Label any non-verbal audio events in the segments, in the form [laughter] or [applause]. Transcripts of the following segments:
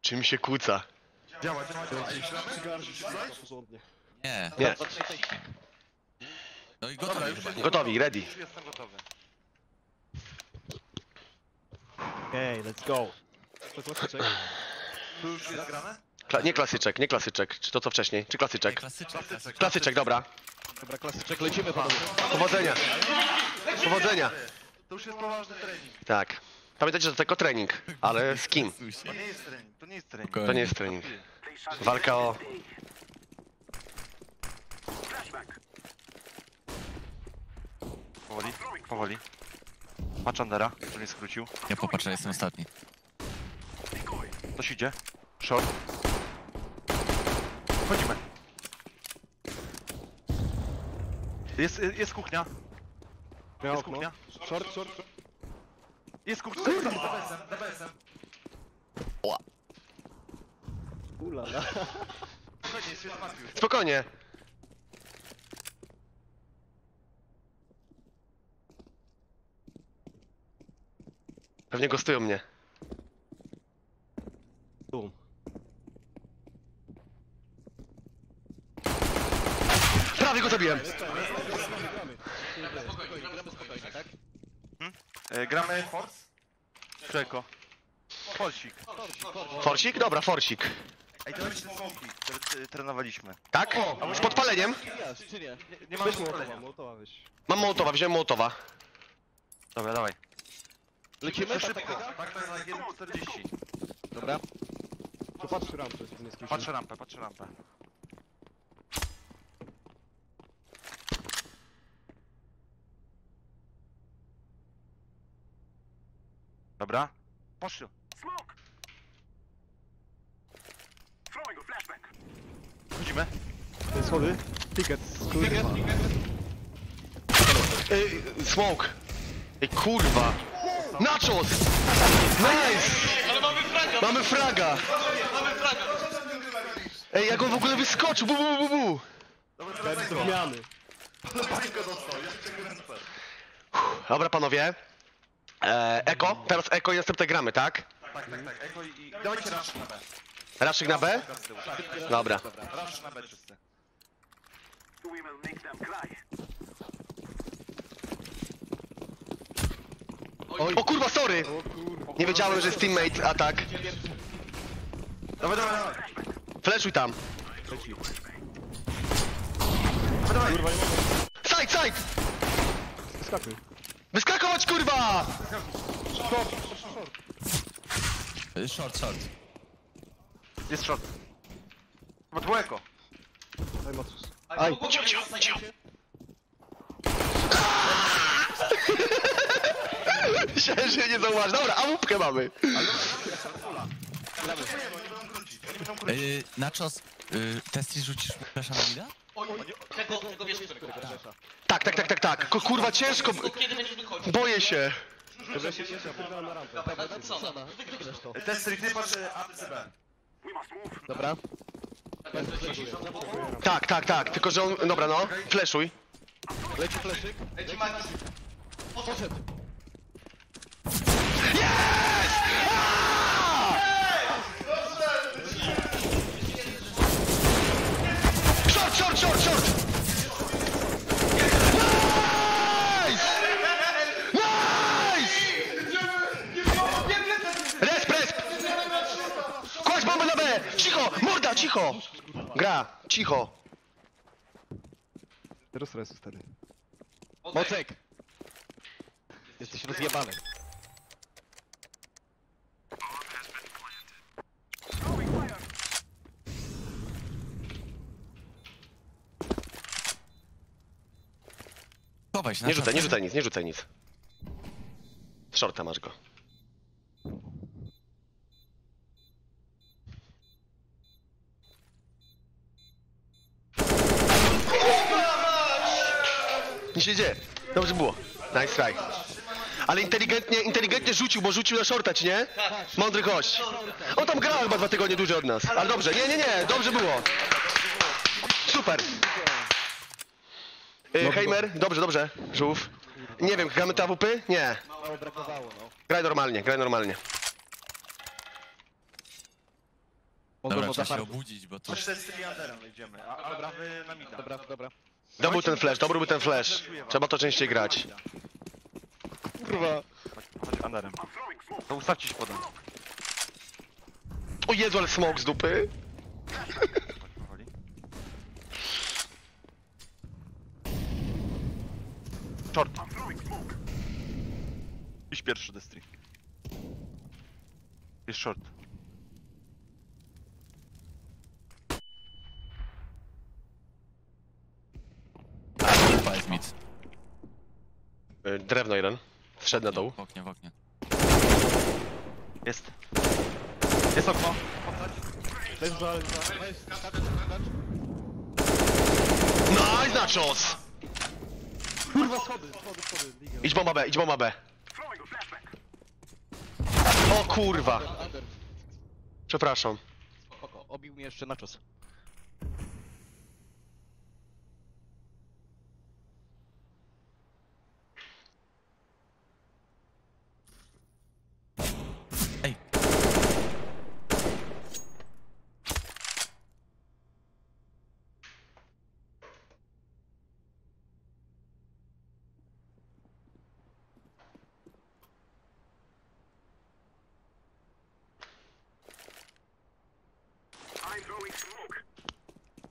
Czym się kłóca? Działa, działa, działa. Ej, gramy? Przygardzisz się porządnie. Nie. Nie. No i Dobra, gotowi już chyba. jestem Gotowi, gotowy. ready. Już jestem gotowy. Okej, let's go. To klasyczek. Tu już jest grane? Kla nie klasyczek, nie klasyczek. Czy to co wcześniej? Czy klasyczek? Klasyczek, klasyczek. Klasyczek, dobra. Dobra, klasyczek, lecimy panowie. Powodzenia. Powodzenia. To już jest poważny trening. Tak. Pamiętajcie, że to tylko trening. Ale z kim? To nie jest trening, to nie jest trening. To nie jest trening. Walka o... Powoli, powoli. Patrz Andera, który nie skrócił. Ja popatrzę, jestem ostatni. Ktoś idzie. Short. Wchodzimy. Jest, jest kuchnia. Jest kuchnia. Short, short, short. Jest kuchnia. DBS-em, DBS-em. Ulala. Spokojnie, jest martwy już. Spokojnie. Pewnie gostują mnie. Tu. Prawie go zabiłem. E, gramy Force? Czeko. Forsik. Forsik? Dobra, forsik. Ej, to będzie te smoki, które e, trenowaliśmy. Tak? Z podpaleniem? Nie? Mołotowa, podpalenia. Mam Mołotowa, wziąłem Mołotowa. Dobra, dawaj. Lecimy? To Tak, szybko. tak, tak. Tak, to jest na 1.40. Dobra. To patrz rampę, żeby nie. Patrzę rampę, patrzę rampę. Dobra. Poszło. Chodzimy. Te schody. Ticket, kurwa. Ej, smoke. Ej, kurwa. Nachos! Nice! Mamy fraga! Ej, jak on w ogóle wyskoczył, bu, bu, bu, bu. Bez zmiany. Dobra, panowie. E, eko, teraz eko i następne gramy, tak? Tak, tak, tak. Eko i... i... Dawajcie rush na B. Raszyk na B? Dobra. Rush na B wszyscy. O kurwa, sorry! Nie wiedziałem, że jest teammate atak. Dawaj, dawaj, dawaj. Flashuj tam. Dawaj, mogę. Side, side! Skakuj. Wyskakować, kurwa! Y, Short, short. Jest short. Chyba dwu eko. Daj Matus. Aj, Cio, cio, cio. Myślałem, że nie zauważy. Dobra, a łupkę mamy. Y, Nachos, y, testy rzucisz flasha na mida? Tego, tego wiesz, którego. Tak, tak, tak, tak, tak. Ko- Kurwa, ciężko. b- Kiedy będziesz wychodził? Boję się. Dobra, się ja na rampę. Dobra, to co? Wygrasz to. Test stricte patrz ACB. Dobra. Tak, tak, tak. Tylko, że on... Dobra, no. Flashuj. Leci fleszyk. Poszedł. Short, short, short, short! Nice! Nice! Resp, resp! Kładź bombę na B! Cicho! Gra, cicho. Zero stresu, stary. Mocek! Jesteś rozjebany. Chowaj się na Nie rzucaj, nie rzucaj nic, nie rzucaj nic. Shorta masz go. Nie się dzieje. Dobrze było. Nice try. Ale inteligentnie, inteligentnie rzucił, bo rzucił na shorta, ci nie? Mądry gość. On tam grał chyba dwa tygodnie dłużej od nas. Ale dobrze, nie, nie, nie, dobrze było. Super. Y, Heimer, dobrze, dobrze. Żółw. Nie wiem, gramy te AWP? Nie. Mało brakowało, no. Graj normalnie, graj normalnie. Dobra, no, trzeba się obudzić, bo to... Coś z tymi Anderem idziemy, a, na mida. Dobra, dobra. Dobry był ten flash, dobry był ten flash. Trzeba to częściej grać. Kurwa. Chodź, chodź Anderem. To ustawcie się potem. O Jezu, ale smoke z dupy. Chodź powoli. Short. Iść pierwszy, Destry. Jest short. Mid. Y, Drewno jeden. Wszedł na dół. W oknie, w oknie. Jest. Jest okno. Go. Nice nachos! Kurwa, schody, schody, schody. Liga. Idź bomba B, idź bomba B. O kurwa. Under. Przepraszam. Spoko, obił mnie jeszcze na czas. Ej,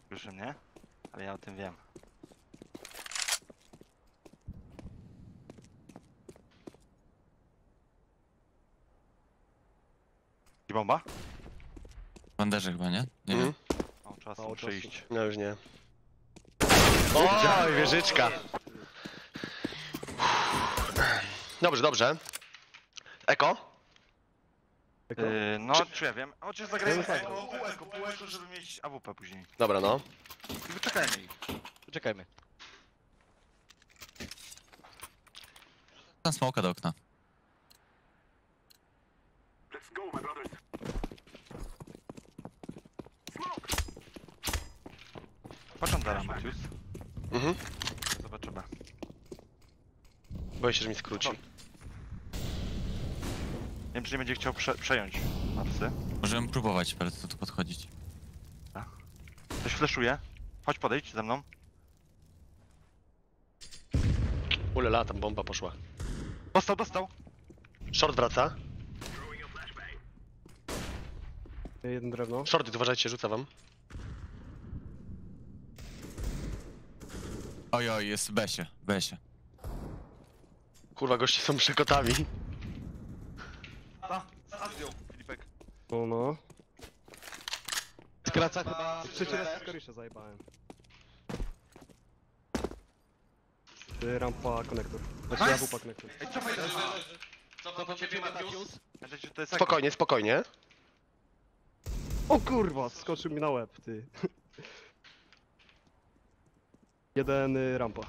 Proszę mnie, ale ja o tym wiem. I bomba? Wanderze chyba, nie? Nie Mhm. Mało czasu, Mało muszę czasu. iść. No już nie. Oj, wieżyczka. Dobrze, dobrze. Eko? Yy, no, czy ja wiem. Chociaż zagrajmy eko, pół eko, pół eko, żeby mieć AWP później. Dobra, no. I wyczekajmy ich. Czekajmy. Tam smoka do okna. Andara, Matius. Mhm. Zobaczymy. Boję się, że mi skróci. Nie wiem, czy nie będzie chciał prze przejąć Marsy. Możemy próbować teraz tu podchodzić. Ktoś fleszuje. Chodź podejdź ze mną. Ulela, tam bomba poszła. Dostał, dostał. Short wraca. Jeden drewno. Shorty, uważajcie, rzuca wam. Oj, oj, jest w besie, w besie. Kurwa, goście są przekotami. Ta, z Azją, Filipek. No, no. Skraca chyba... Trzeci raz skorysze zajebałem. Ty, rampa, konektor. Znaczy, Nice. ja wupa konektor. Ej, co fajne? Co to ciebie, Matius? Spokojnie, spokojnie. O kurwa, skoczył mi na łeb, ty. Jeden y, rampa.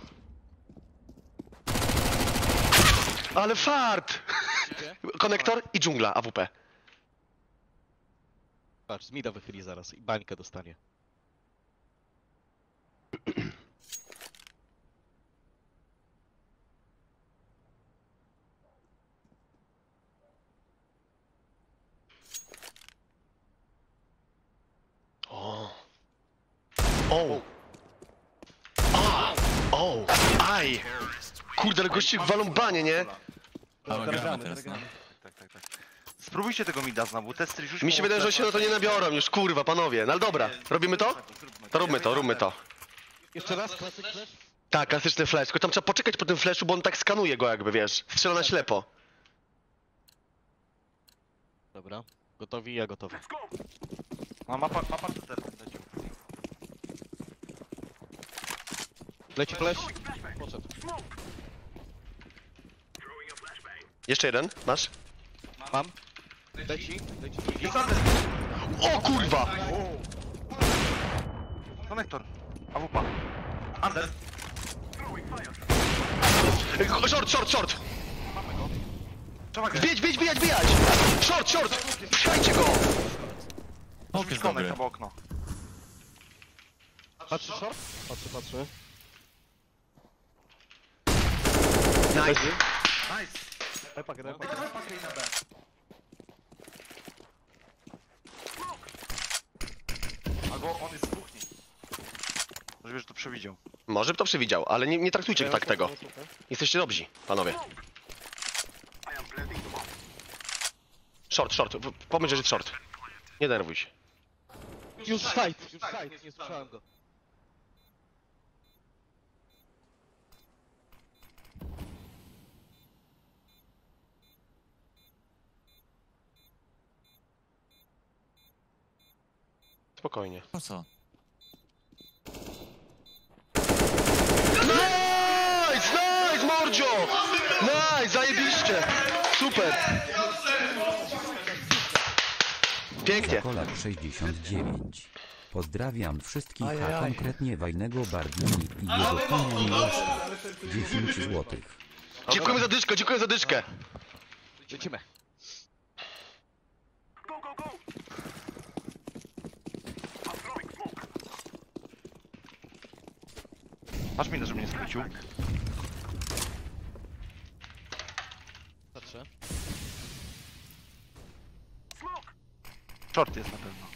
Ale fart! [laughs] Konektor i dżungla, AWP. Patrz, z mida wychyli zaraz i bańkę dostanie. O. O. O. Aj. Kurde, ale goście walą banie, nie? Ale gramy teraz, no. Tak, tak, tak. Spróbujcie tego mida znowu, testy rzuć Mi się wydaje, że się na to nie nabiorą już, kurwa, panowie. No ale dobra, robimy to? To róbmy to, róbmy to. Jeszcze raz, klasyk flash? Tak, klasyczny flash, tylko tam trzeba poczekać po tym flashu, bo on tak skanuje go jakby, wiesz. Strzela na ślepo. Dobra. Gotowi, ja gotowy. No, mapa, mapa to teraz Leci flash? Poszedł. Jeszcze jeden, masz? Mam. Leci, leci! O kurwa! Konektor. AWP. Ander. Short, short, short! Trzeba grać. Wbijać, wbijać, wbijać, wbijać! Short, short! Pchajcie go! Jest Konek dobry. albo okno. Patrzy short? Patrzę, patrzę. Nice. Nice. Pakę i na B. Albo on jest w kuchni. Może wiesz, że to przewidział. Może by to przewidział, ale nie, nie traktujcie tak tego. Jesteście dobrzy, panowie. Short, short. Pomyśl, że jest short. Nie denerwuj się. Już fight, już fight, nie słyszałem go. Spokojnie. Po co? Nice, nice, mordzio! Nice, zajebiście! Super! Pięknie. Kolak 69. Pozdrawiam wszystkich, a konkretnie Wajnego Barbini i jego pana Miłoszka. 10 złotych. Dziękujemy za dyszkę, dziękuję za dyszkę. Lecimy. Masz minę, żeby mnie skrócił. Patrzę. Short jest na pewno.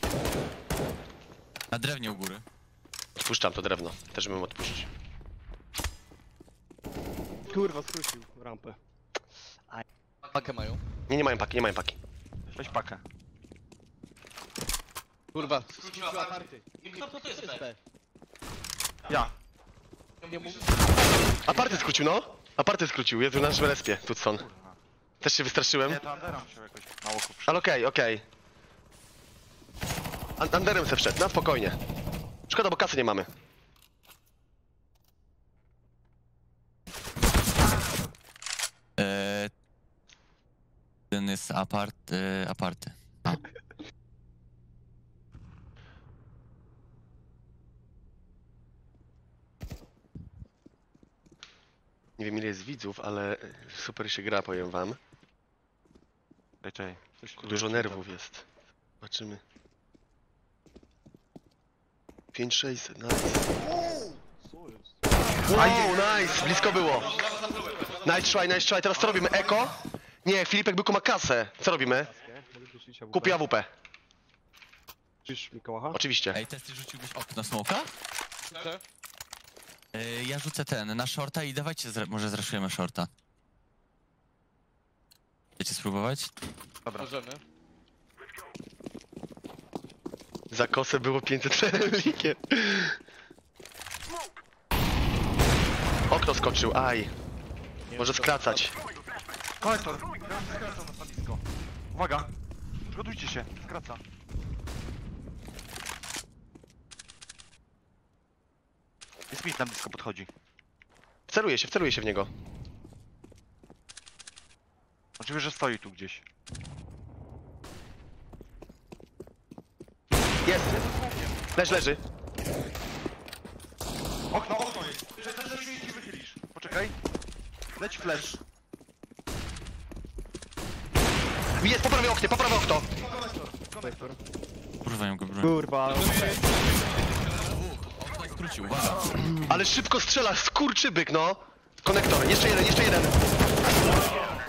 Na drewnie u góry. Odpuszczam to drewno. Też bym odpuścić. Kurwa, skrócił rampę. Pakę mają. Nie, nie mają paki, nie mają paki. Weź pakę. Kurwa, skrócił aparty. Kto to jest B? Ja. Aparty skrócił, no. Aparty skrócił, jest w naszym respie, Tutson. Też się wystraszyłem. Nie, to jakoś na przyjść. Ale okej, okej. An- Anderem se wszedł, na spokojnie. Szkoda, bo kasy nie mamy. Eee, ten jest apart, e, aparty. Nie wiem ile jest widzów, ale super się gra, powiem wam. Czekaj, czekaj. Coś tu Dużo leci, nerwów jest. Zobaczymy. 5600, nice. Wow, nice, blisko było. Nice try, nice try. Teraz co robimy? Eko? Nie, Filipek Byku ma kasę. Co robimy? Kupi AWP. Mikołacha? Oczywiście. Ej, testy rzuciłbyś okno smoka? Eee, ja rzucę ten, na shorta i dawajcie, zre- może zraszujemy shorta. Chcecie spróbować? Możemy. Za kosę było 500 ferelikiem. Okno skoczył, aj. Może skracać. Kolektor! Skraca na stanowisko. Uwaga! Przygotujcie się, skraca. Jest mit na blisko podchodzi. Wceluje się, wceluje się w niego. Oczywiście, że stoi tu gdzieś. Jest. Leż, leży. Okno, okno jest! Się wychylisz. Poczekaj. Leć flash. Jest, po prawej oknie, po prawej okno. Używają go broń. Kurwa, Ale szybko strzela, skurczybyk, no. Konektor, jeszcze jeden, jeszcze jeden.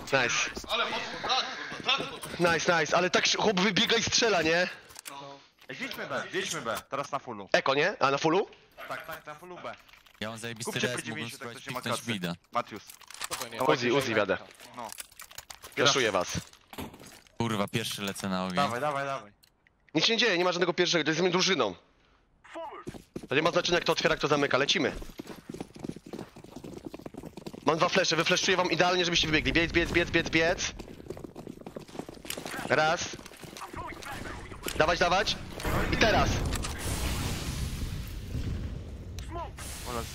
Nice. Ale mocno, tak, kurwa, tak, kurwa. Nice, nice, ale tak chłop wybiega i strzela, nie? Ej, Zjedźmy B, zjedźmy B. Teraz na fullu. Eko, nie? A na fullu? Tak, tak, na fullu B. Ja mam zajebisty Kupcie res, P90, mógłbym tak to spróbować się ma piknąć kasy. mida. Matius. spokojnie. Uzi, Uzi wiadę. No. Raszuję was. Kurwa, pierwszy lecę na ogień. Dawaj, dawaj, dawaj. Nic się nie dzieje, nie ma żadnego pierwszego, to jesteśmy drużyną. To nie ma znaczenia kto otwiera, kto zamyka, lecimy. Mam dwa flesze, wyfleszuję wam idealnie, żebyście wybiegli. Biec, biec, biec, biec, biec. Raz. Dawać, dawać. I teraz.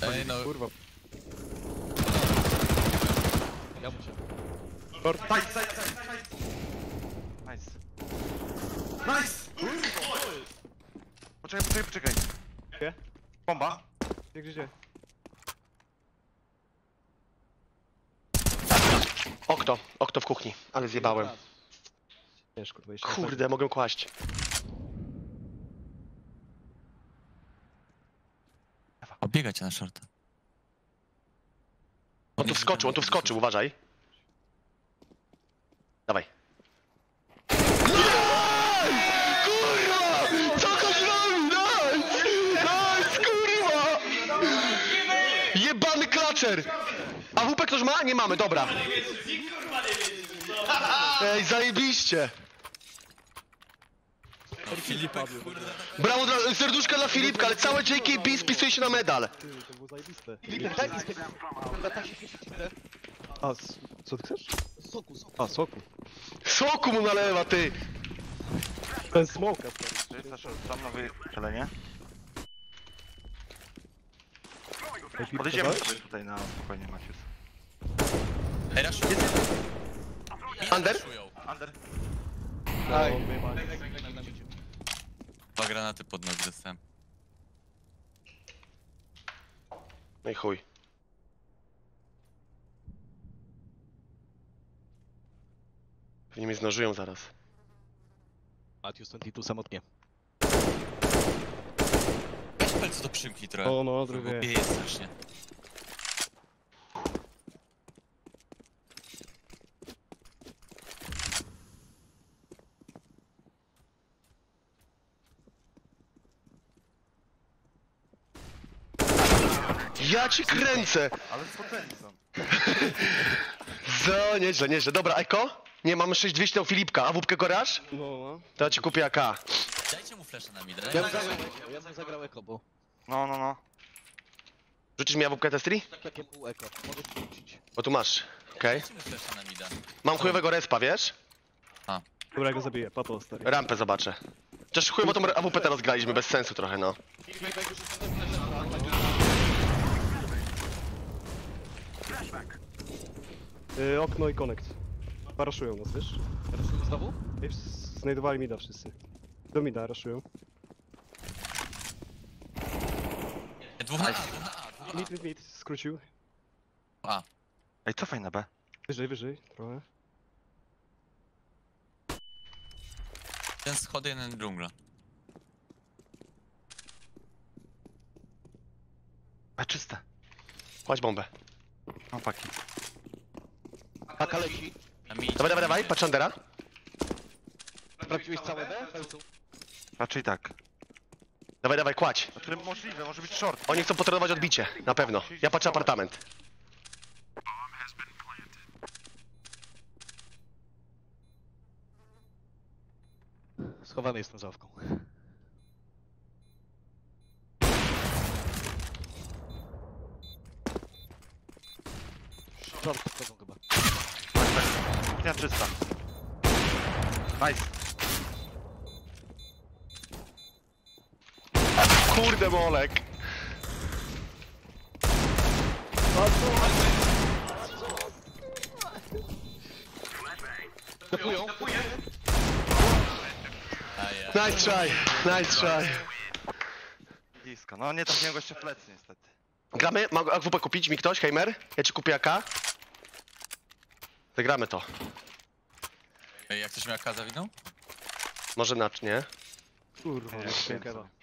Ej, no, Kurwa. Ja muszę. Side, side. Nice. Nice! Poczekaj, poczekaj, poczekaj. Bomba. Gdzie, gdzie, gdzie? Okno, okno w kuchni, ale zjebałem. Wiesz, kurwa, jeszcze Kurde, mogę kłaść. odbiegacie na shorta. On tu wskoczył, on tu wskoczył, uważaj. Dawaj. Kurwa! Co go zrobił? Nice! Winter! A WP ktoś ma? Nie mamy, dobra. Ej, zajebiście. Kurde. Brawo, dla, serduszka dla Filipka, ale całe JKB spisuje się na medal. To było zajebiste. A, s- co ty chcesz? Soku, soku. A, soku. Soku mu nalewa, ty. Ten nasz tam nowy telenie. Ej, Pip, Podejdziemy sobie tutaj na spokojnie, Macius. Ej, raszu. Under? Under. Daj. Dwa granaty pod nogi dostałem. No i chuj. Pewnie mnie znożują zaraz. Matthews 22 samotnie. Weź palce to przymknij trochę. O, no, Bo drugie. Bieje strasznie. Ja ci kręcę! Ale spoceni są. Co? [laughs] Nieźle, nieźle. Dobra, Eko? Nie, mamy 6200 u Filipka, a wódkę korasz? No, no. To ja ci kupię AK. Dajcie mu flasza na mida. Ja bym zagrał, ja bym zagrał eko, bo No, no, no. Rzucisz mi jabłkę testri? takie pół eko. Mogę ci rzucić. Bo tu masz. Okej. Na mida. Mam chujowego respa, wiesz? Dobra, go zabiję, papo, stary. Rampę zobaczę. Chociaż chujowo tą AWP teraz graliśmy, bez sensu trochę, no. Y, okno i connect. Paraszują nas, wiesz? Ruszymy znowu? S- znajdowali mida wszyscy. Do mida raszują. Ej, Dwóch na A, dwóch na A, dwóch na Mid, mid, mid, skrócił. A. A. Ej, cofaj na B. Wyżej, wyżej, trochę. Ten schody, jeden dżungla. A czyste. Kładź bombę. Mam paki. Paka leci. Na. Dawaj, dawaj, dawaj, patrz Andera. Sprawdziłeś całe B? Raczej tak. Dawaj, dawaj, kładź. Znaczy możliwe, może być short. Oni chcą potrenować odbicie, na pewno. Ja patrzę apartament. Schowany jestem za ławką. Short wchodzą chyba. Kuchnia czysta. Nice. Kurde, Molek. Ja. Nice try, nice try. Blisko. No nie trafiłem gościa w plecy niestety. Gramy? Ma AWP kupić mi ktoś, Heimer? Ja ci kupię AK. Zagramy to. Ej, jak ktoś miał AK zawinął? Może na nie? Kurwa, Nie, nie, wiem, nie, co.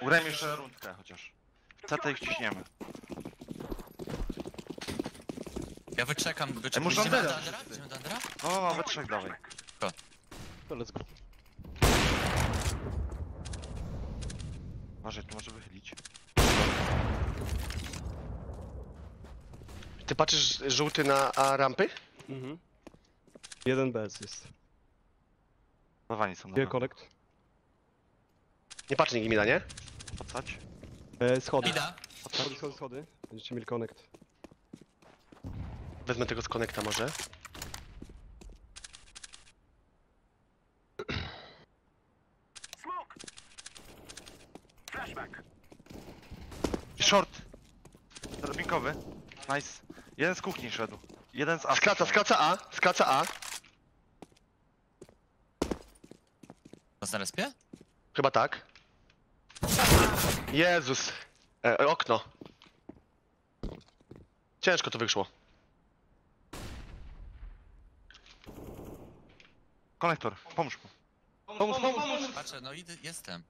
Ugrajmy jeszcze rundkę chociaż. CT ich ciśniemy. Ja wyczekam, wyczekam. muszą Idziemy do teraz Andera? wszyscy. Idziemy do Andera? No, no, no, we trzech dawaj. To let's go. Uważaj, tu może wychylić. Ty patrzysz żółty na a rampy? Mhm. Jeden bez jest. Dawani są na B. connect? Nie patrz nikt mi na nie? Podstać. E, schody. Mida. Schody, schody, schody. Będziecie mieli connect. Wezmę tego z konekta może. Short. Drabinkowy. Nice. Jeden z kuchni szedł. Jeden z A. Skraca, skraca A, skraca A. Nas na respie? Chyba tak. Jezus. E, e, okno. Ciężko to wyszło. Konektor, pomóż mu. Pomóż, pomóż, pomóż. Patrzę, no idę, jestem.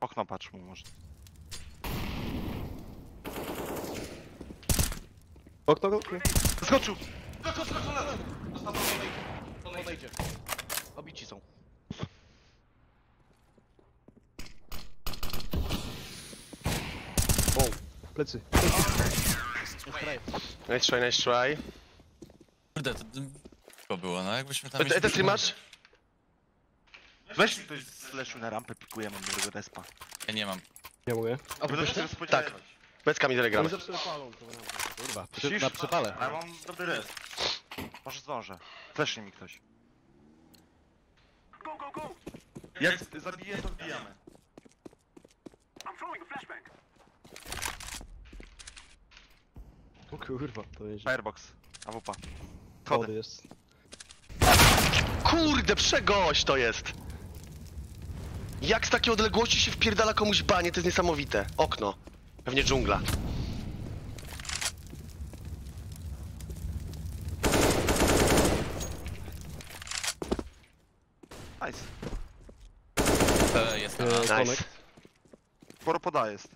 Okno patrz mu może. Okno, okno. Skoczył! Podejdzie. Obici są. Plecy. Nice try, nice try. Kurde, to... To było, no jakbyśmy tam... E, jeszcze- Te stream masz? Weź mi ktoś z flashu na rampę, pikujemy dobrego respa. Ja nie mam. Nie mogę. A będę się Tak. spodziewać. Beckami telegram. Oni zawsze palą. Kurwa, przy, na przypale. A ja mam dobry res. Może zdążę. Flashnie mi ktoś. Jak zabiję, to wbijamy. O [laughs] kurwa, to jest... Firebox. AWP. Wody Schody. jest. Kurde, przegość to jest! Jak z takiej odległości się wpierdala komuś banie, to jest niesamowite. Okno. Pewnie dżungla. Nice. E, jest E. Tomek. Sporo poda jest.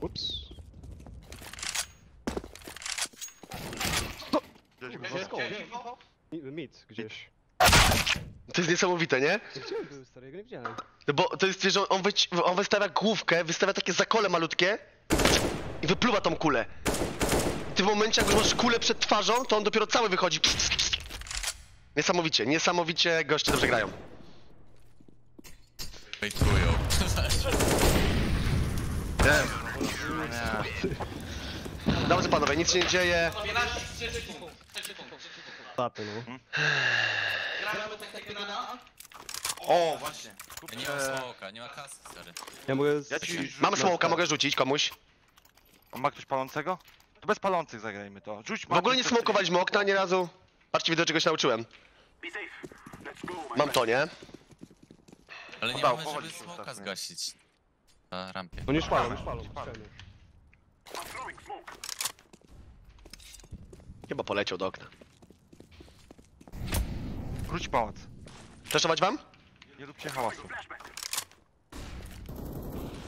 Ups. Gdzieś go Gdzie? zaskoczył. Mi- Mid gdzieś. To jest niesamowite, nie? Gdzie on był stary? Ja go nie widziałem. No Bo to jest, że on, wyci- on wystawia główkę, wystawia takie zakole malutkie i wypluwa tą kulę. I ty w momencie, jak już masz kulę przed twarzą, to on dopiero cały wychodzi. Niesamowicie, niesamowicie goście dobrze grają. No nie. Dobrze panowie, nic się nie dzieje. 12, 3 sekund. 3 sekund. 3 sekund. Tapy, no. Gramy taktykę na O, właśnie. Ja nie mam smoka, nie ma kasy, stary. Ja mogę... z- Ja ci rzucę- Mam smoka, mogę rzucić komuś. A Ma ktoś palącego? To bez palących zagrajmy to. Rzuć W ogóle nie smokowaliśmy okna ani razu. Patrzcie, widzę, czegoś nauczyłem. Mam to, nie? Ale nie Podał, mamy, żeby się smoka ustawmy. zgasić. Na rampie. Oni już palą, już Palą, palą. palą. ściany. Chyba poleciał do okna. Wróć pałac. Flaszować wam? Nie róbcie hałasu.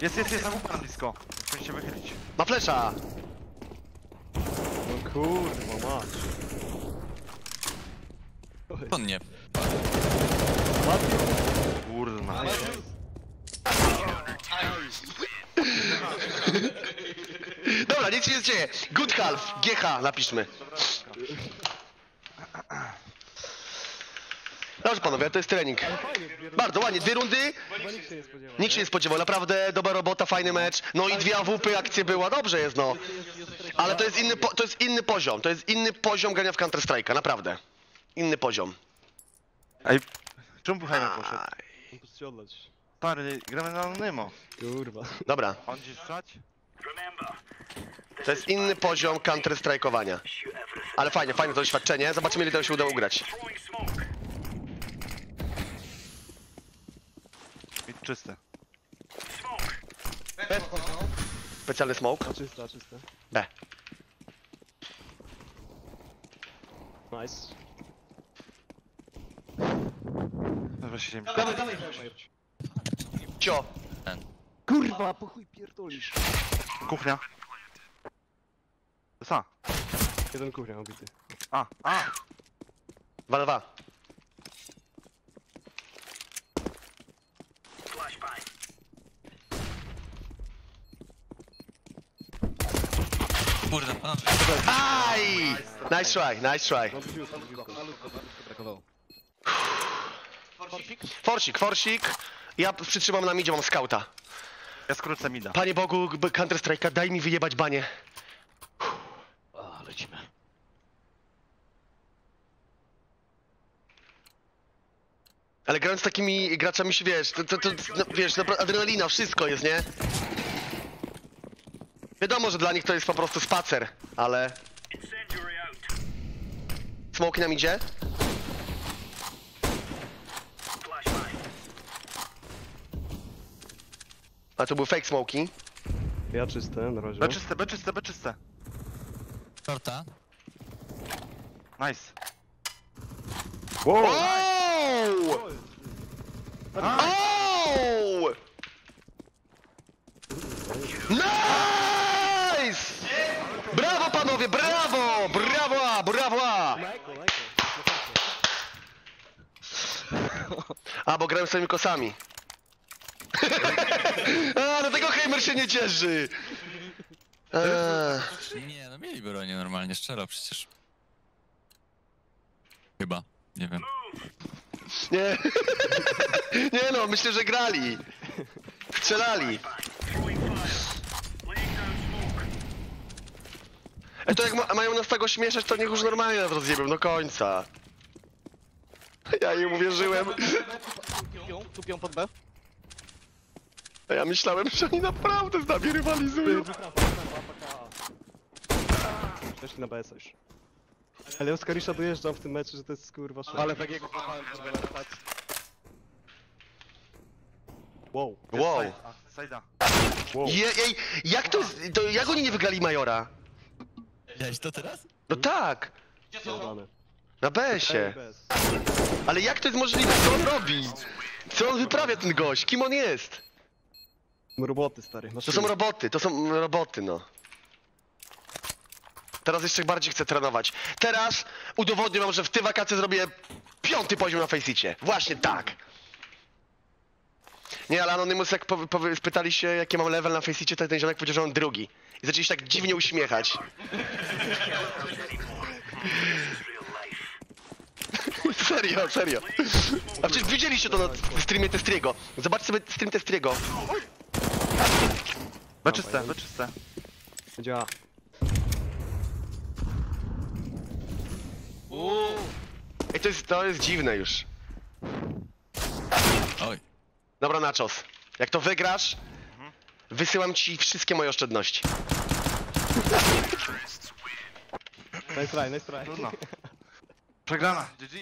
Jest, jest, jest, na blisko. Powinniście wychylić. Ma flesza! No kurwa, mać. On nie. Kurna. Dobra, nic się nie dzieje. Good half, GH napiszmy. Dobrze panowie, to jest trening. Bardzo ładnie, dwie rundy, nikt się nie spodziewał. naprawdę dobra robota, fajny mecz. No i dwie AWP akcje była, dobrze jest no. Ale to jest inny, po, to jest inny poziom, to jest inny poziom grania w Counter Strike'a, naprawdę. Inny poziom. Ej, czemu Buchajmer poszedł? Się oddać. Stary, gramy na anonymo. Kurwa. Dobra, On gdzieś strzelać? to jest inny poziom Counter Strike'owania. Ale fajnie, fajne to doświadczenie, zobaczymy ile tego się uda ugrać. Czyste. Specjalny smoke. A czysta, czysta. B. Nice. Dobra, się Dawaj, dawaj, Cio. Kurwa, po chuj pierdolisz. Kuchnia. Sa. Jeden kuchnia obity. A, a. 2 na Kurde, panowie. Aj! Nice try, nice try. No. Forsik, forsik. Ja przytrzymam na midzie, mam skauta. Ja skrócę mida. Panie Bogu, Counter Strike'a, daj mi wyjebać banie. O, lecimy. Ale grając z takimi graczami się, wiesz, to, to, to no, wiesz, napra- adrenalina, wszystko jest, nie? Wiadomo, że dla nich to jest po prostu spacer, ale... Smoki nam idzie? A to były fake smoki. Ja czyste, na razie. B czyste, B czyste, B czyste. Shorta. Nice. Wow! Oh! Oh! Nice! Brawo panowie, brawo! Brawo, brawo! [laughs] A, bo grałem swoimi kosami. [laughs] A, dlatego Heimer się nie cieszy. Eee, Nie, no mieli bronię normalnie, strzelał przecież. Chyba, nie wiem. nie. [laughs] nie no, myślę, że grali. Strzelali. E to jak ma, mają nas tak ośmieszać, to niech już normalnie nas rozjebią do końca. Ja im uwierzyłem. Tupią, tupią pod B. A ja myślałem, że oni naprawdę z nami rywalizują. Przeszli na BS już. Ale Oskarisza dojeżdżam w tym meczu, że to jest kurwa szok. Ale takiego kochałem podbelać. Wow. Wow. A, Sajda. Je, ej, jak to, to jak oni nie wygrali Majora? Widziałeś to teraz? No tak, Jebane. na BS-ie. Bez. Ale jak to jest możliwe? Co on robi? Co on wyprawia ten gość? Kim on jest? Roboty stary. To są roboty, to są roboty, no. Teraz jeszcze bardziej chcę trenować. Teraz udowodnię wam, że w te wakacje zrobię piąty poziom na Faceicie. Właśnie tak. Nie, ale Anonymous jak powie, powie, spytali się, jaki mam level na Faceicie, to ten ziomek powiedział, że mam drugi. I zaczęli się tak dziwnie uśmiechać. [laughs] serio, serio. A przecież widzieliście to na streamie Testriego. Zobaczcie sobie stream Testriego. Beczyste, beczyste. Działa. Ej, to jest, to jest dziwne już. Dobra, Nachos. Jak to wygrasz, wysyłam ci wszystkie moje oszczędności. Nice try, nice try. Trudno. [laughs] Przegrana, GG.